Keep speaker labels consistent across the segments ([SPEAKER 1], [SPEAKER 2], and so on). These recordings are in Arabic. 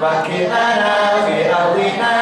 [SPEAKER 1] Rabbana bi awina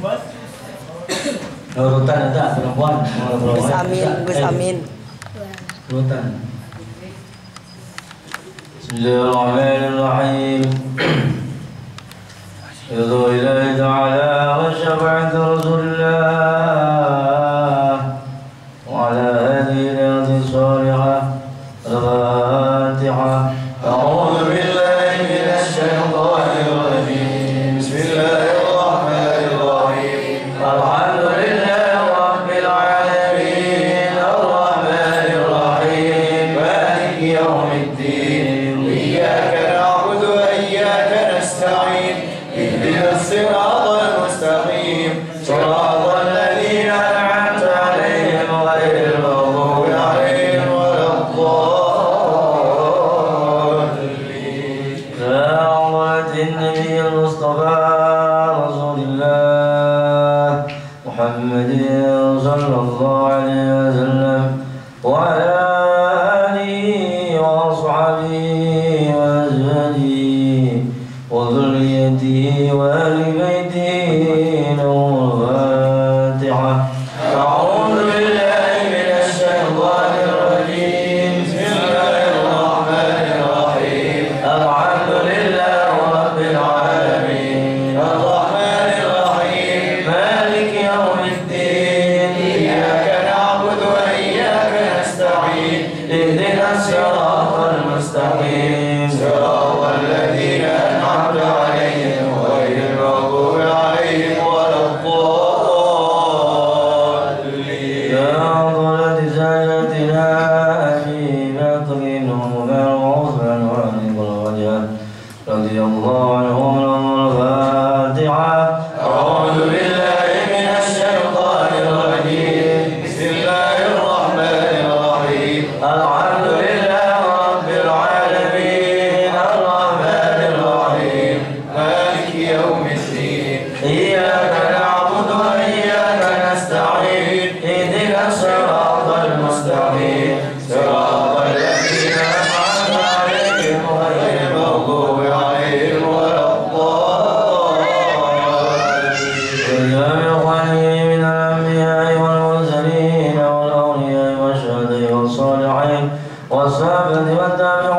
[SPEAKER 1] Kalau rutan ada perempuan,
[SPEAKER 2] Gus Amin, Gus
[SPEAKER 3] eh, Amin. Rutan. Bismillahirrahmanirrahim.
[SPEAKER 1] Yudhu ilaih ta'ala wa syafa'at Rasulullah. والهادي والصالحين والسابق والتابعين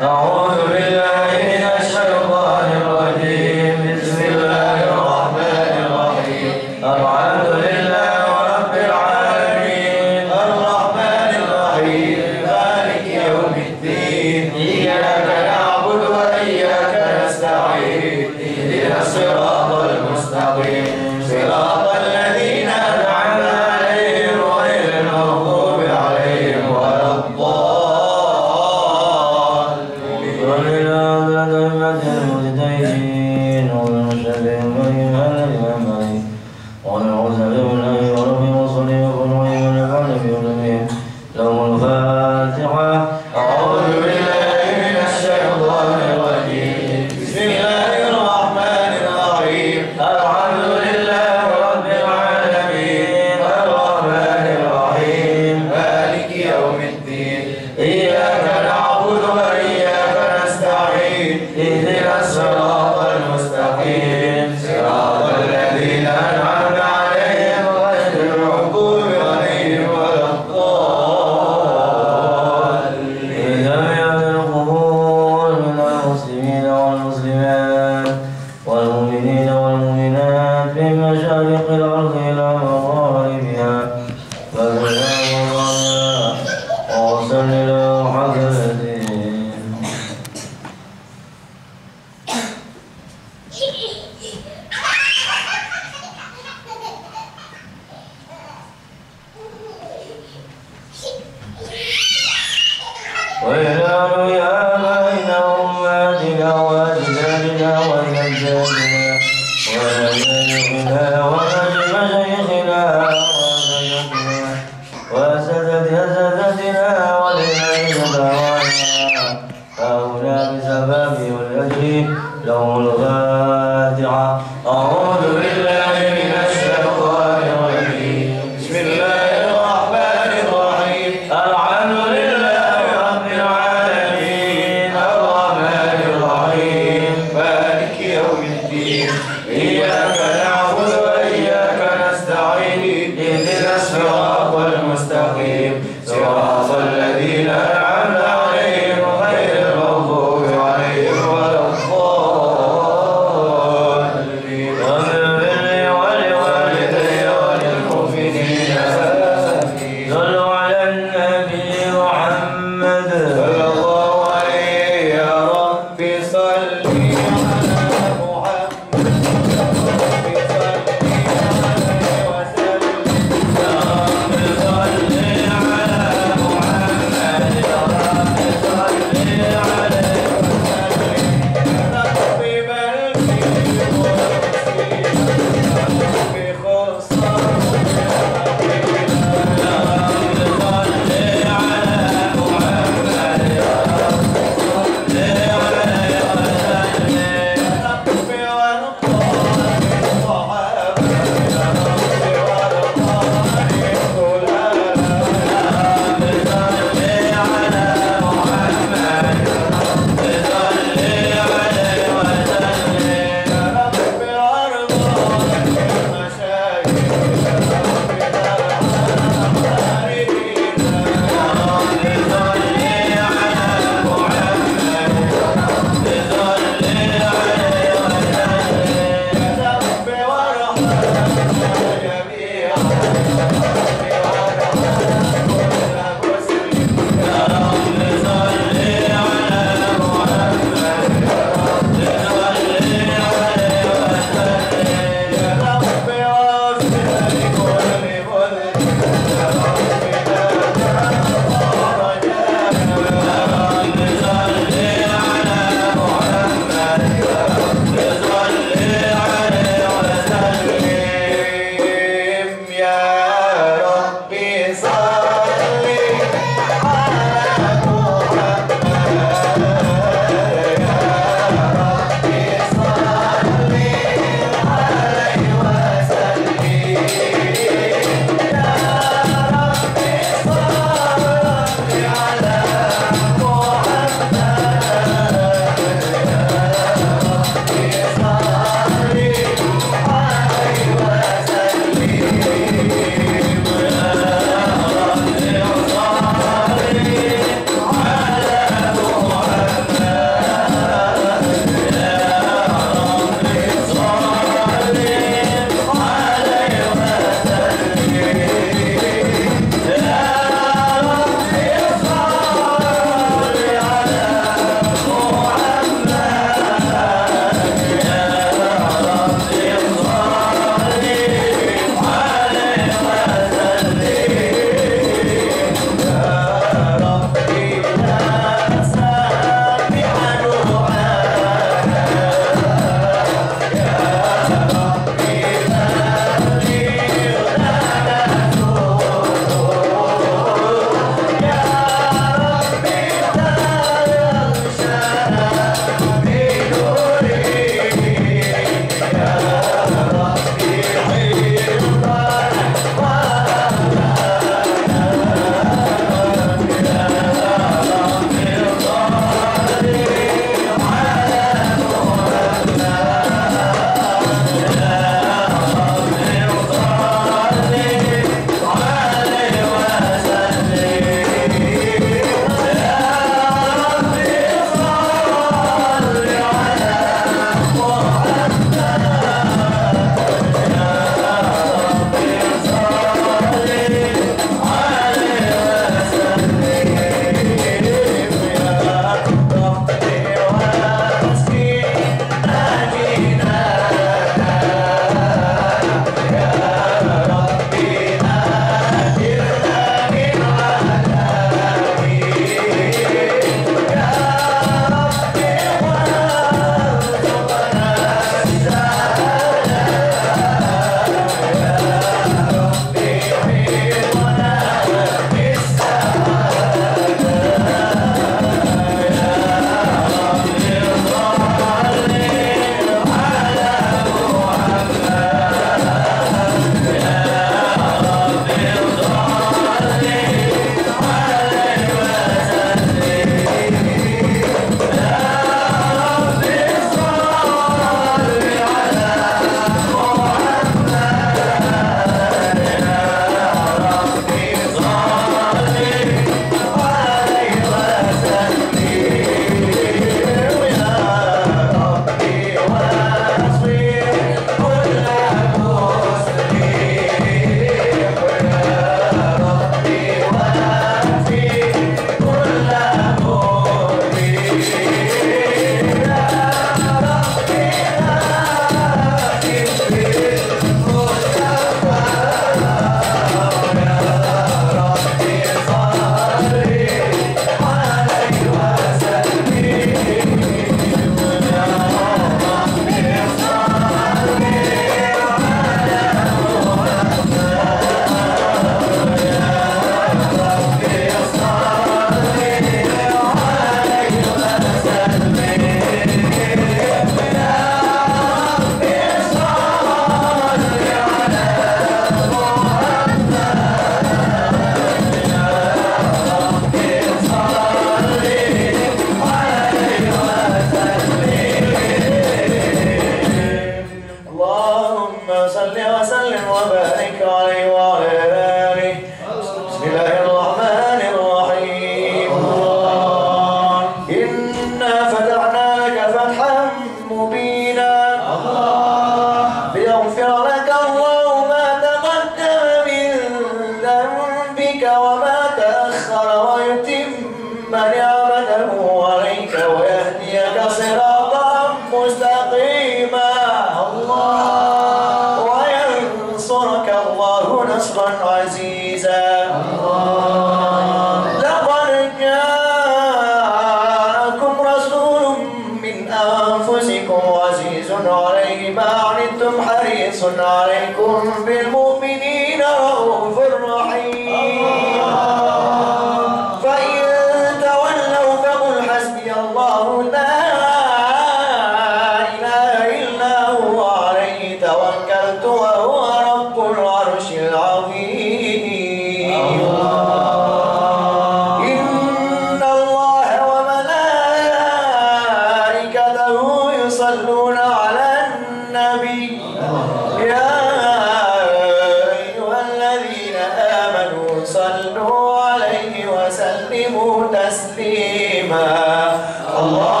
[SPEAKER 4] Allah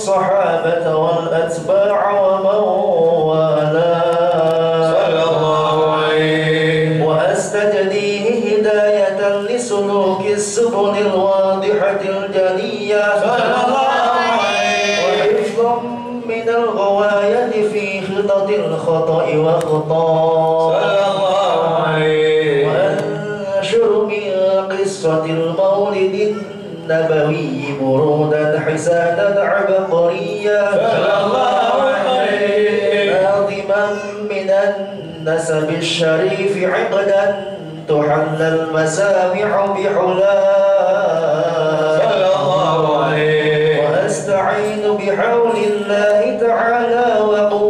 [SPEAKER 4] الصحابة والأتباع ومن والاه
[SPEAKER 1] صلى الله عليه.
[SPEAKER 4] وأستجديه هداية لسلوك السبل الواضحة الجلية.
[SPEAKER 1] صلى الله عليه.
[SPEAKER 4] وحفظا من الغواية في خطط الخطأ وخطأ حسانا عبقريا
[SPEAKER 1] الله عليه
[SPEAKER 4] ناظما من النسب الشريف عقدا تحل المسامع بحلا. وأستعين بحول الله تعالى وقوة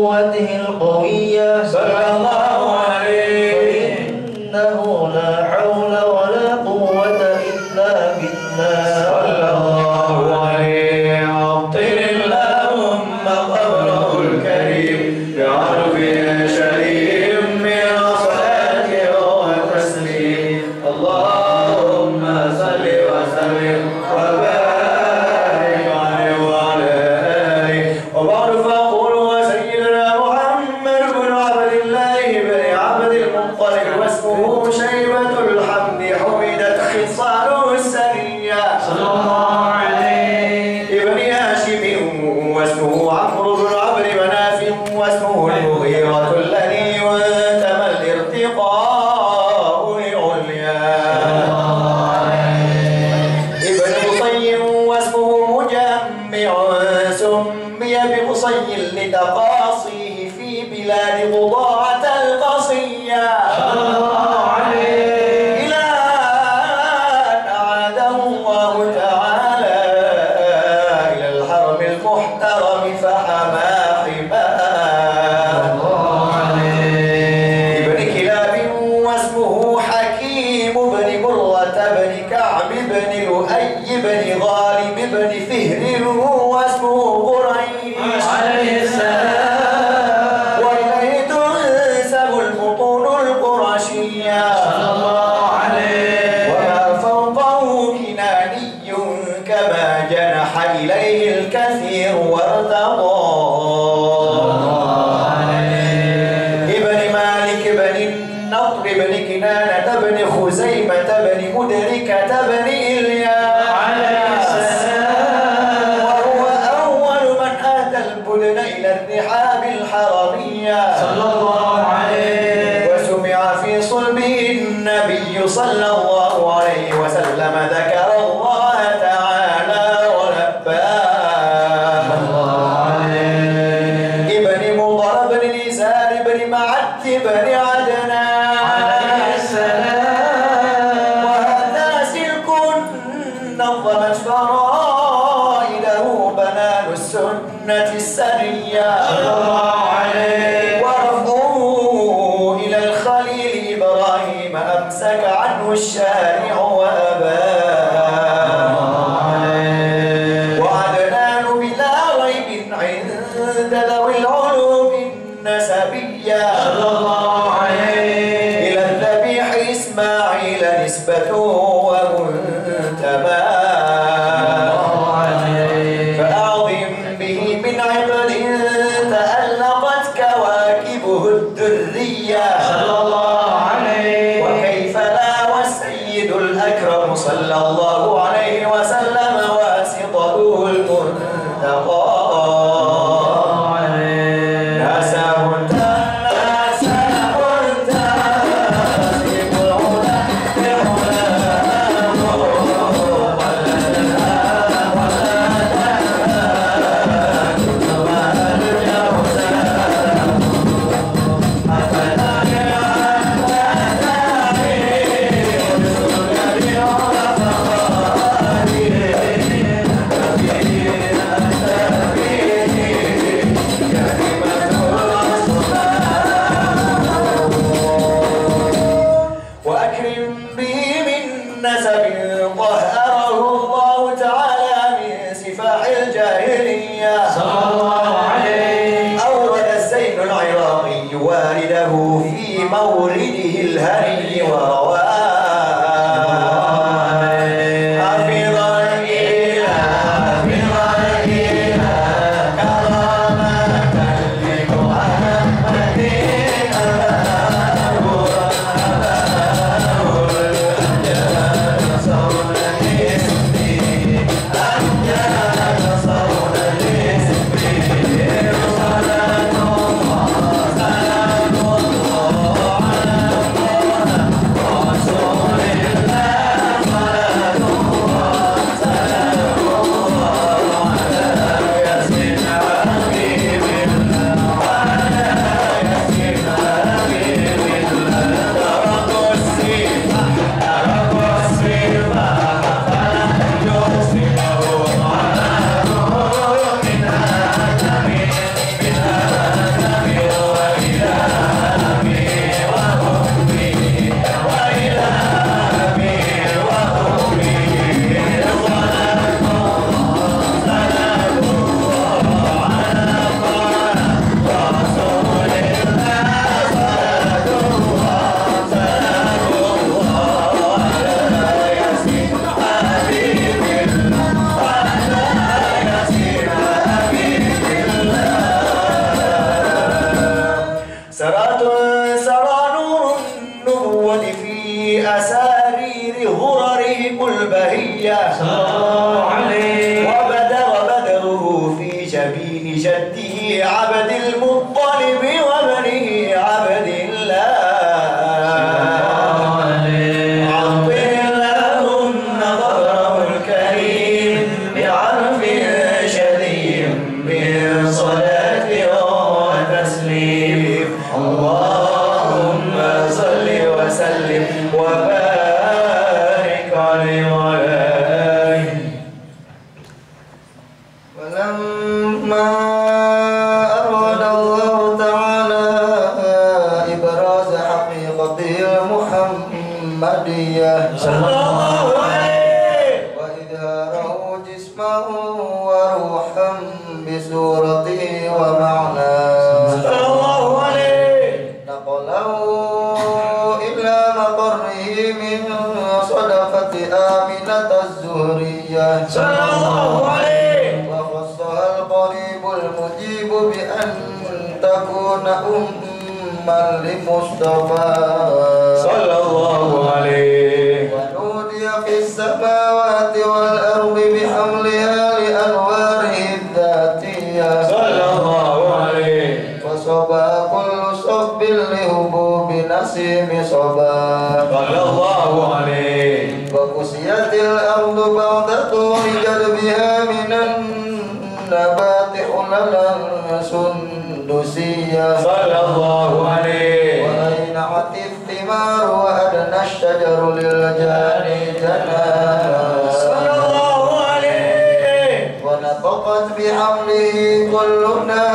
[SPEAKER 4] بحمله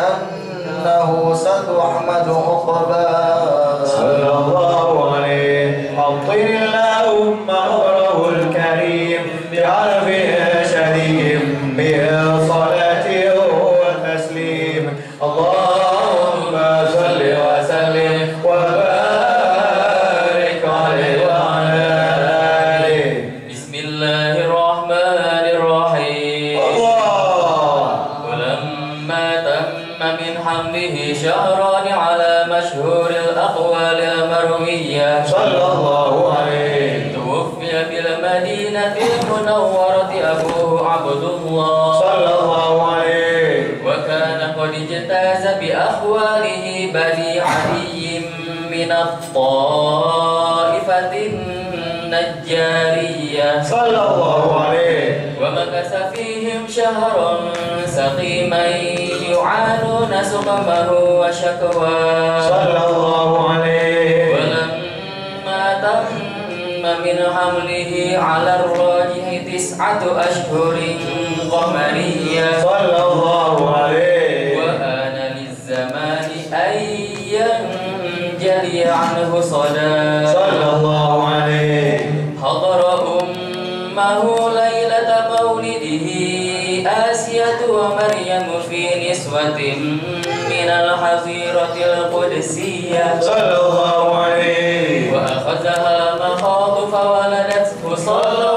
[SPEAKER 5] أنه ستحمد عقباه
[SPEAKER 4] صلى الله عليه.
[SPEAKER 3] حطي الله فاجتاز بأخواله بني علي من الطائفة النجارية.
[SPEAKER 4] صلى الله عليه.
[SPEAKER 3] ومكث فيهم شهرا سقيما يعانون سقمه وشكوى
[SPEAKER 4] صلى الله عليه.
[SPEAKER 3] ولما تم من حمله على الراجح تسعة أشهر قمرية.
[SPEAKER 4] صلى الله عليه.
[SPEAKER 3] عنه صلاة.
[SPEAKER 4] صلى الله عليه.
[SPEAKER 3] حضر أمه ليلة مولده آسية ومريم في نسوة من الحظيرة القدسية.
[SPEAKER 4] صلى الله عليه.
[SPEAKER 3] وأخذها مخاض فولدته صلى